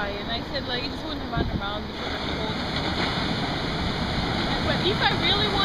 why. And I said like, I just wouldn't run around because I'm cold. But if I really want